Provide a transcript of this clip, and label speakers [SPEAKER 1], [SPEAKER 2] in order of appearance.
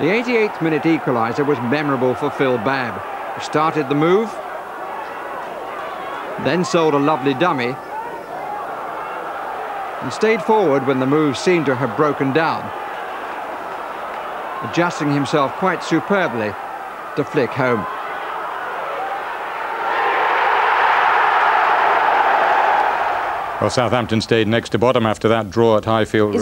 [SPEAKER 1] The 88th minute equaliser was memorable for Phil Babb. He started the move, then sold a lovely dummy, and stayed forward when the move seemed to have broken down, adjusting himself quite superbly to flick home.
[SPEAKER 2] Well, Southampton stayed next to bottom after that draw at Highfield.